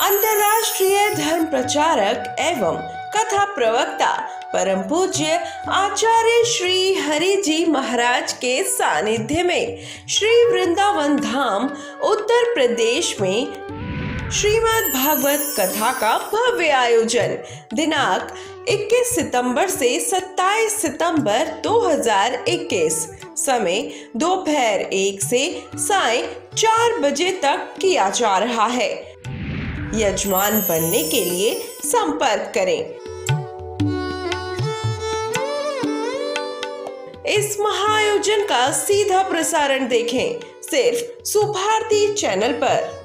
अंतर्राष्ट्रीय धर्म प्रचारक एवं कथा प्रवक्ता परम पूज्य आचार्य श्री हरि जी महाराज के सानिध्य में श्री वृंदावन धाम, उत्तर प्रदेश में श्रीमद् भागवत कथा का भव्य आयोजन। दिनांक 21 सितंबर से 27 सितंबर 2021 समय दोपहर एक से साय चार बजे तक किया जा रहा है। यजमान बनने के लिए संपर्क करें। इस महायोजन का सीधा प्रसारण देखें। सिर्फ़ सुभारती चैनल पर।